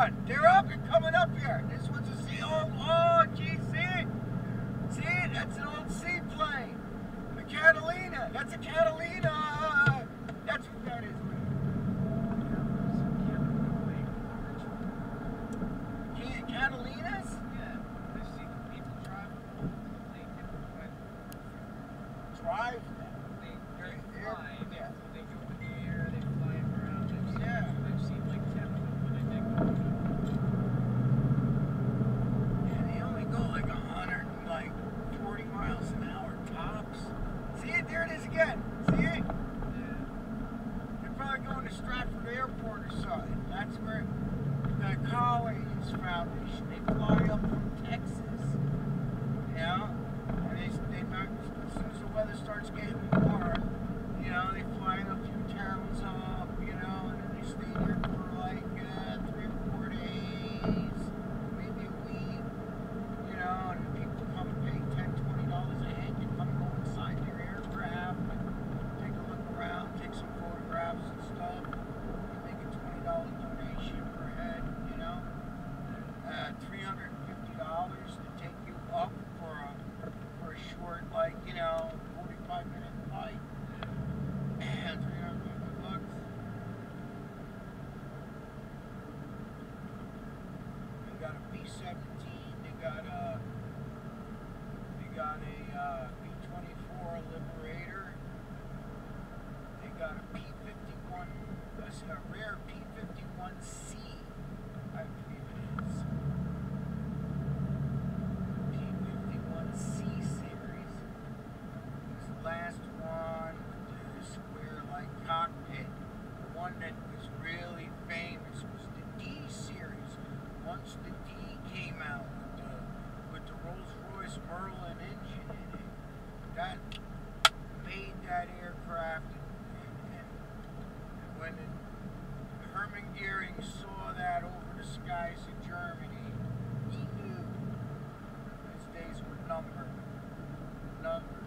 on. They're up and coming up here. This one's a Oh, oh, gee, see it? See it? That's an old seaplane. The Catalina. That's a Catalina. 37. got made that aircraft, and, and, when the, Hermann Goering saw that over the skies of Germany, he knew his days were numbered. Numbered.